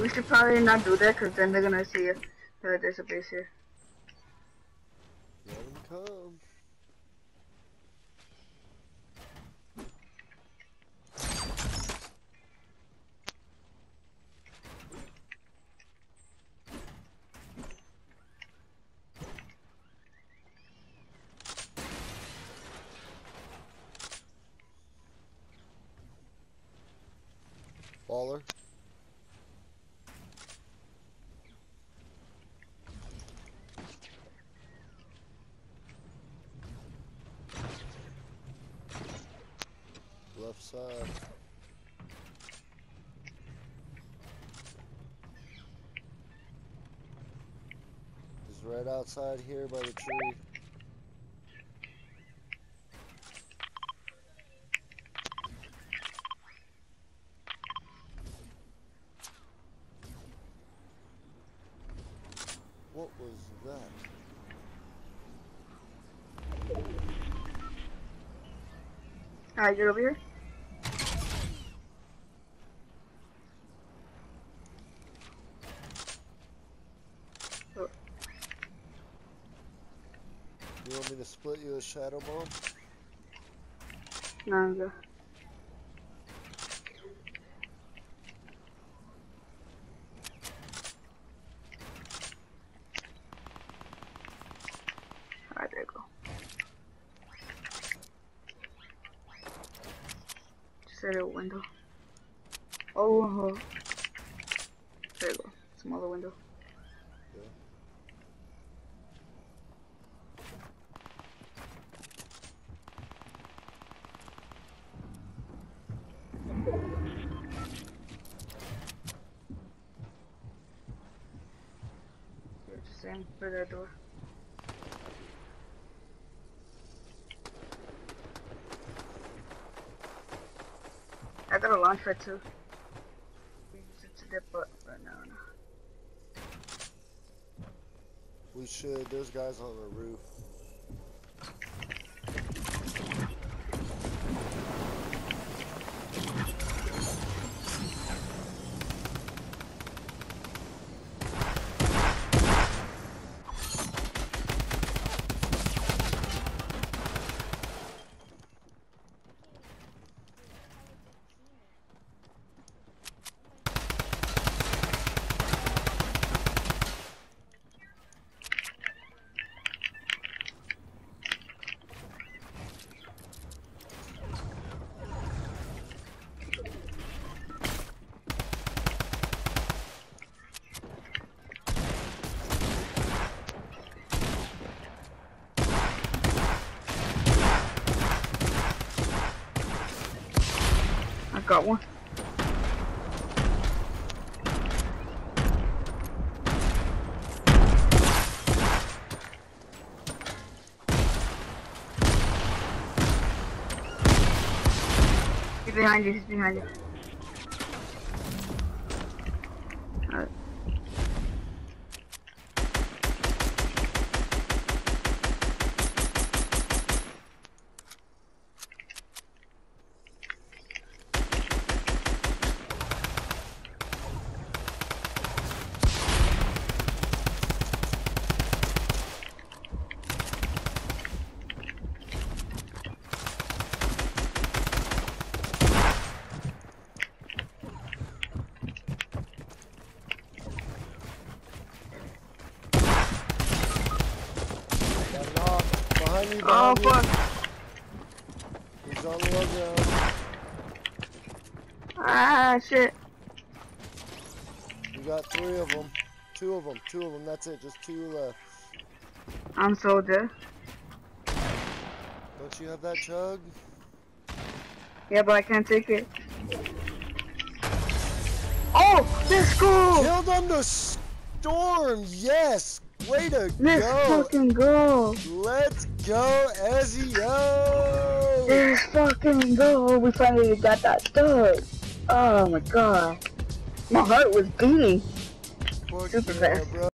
We should probably not do that because then they're gonna see that uh, there's a base here. Side. He's right outside here by the tree. What was that? Alright, get over here. You want me to split you a shadow bomb? No, good. Alright, there you go. Just window. Oh, oh. there you go. Smaller window. Yeah. For that door. I got a launch too. We use it to dip, but but no, no. We should. There's guys on the roof. Got one. He's behind you, he's behind you. Alright. Got an You, Oh you. fuck. He's on the ground. Ah shit. You got three of them. Two of them. Two of them. That's it. Just two left. I'm so dead. Don't you have that chug? Yeah, but I can't take it. Oh, let's go! Killed on the storm. Yes. Way to Let's go. fucking go! Let's go, Ezio. Let's fucking go! We finally got that stud. Oh my god. My heart was beating. Fuck Super yeah, fast. bro.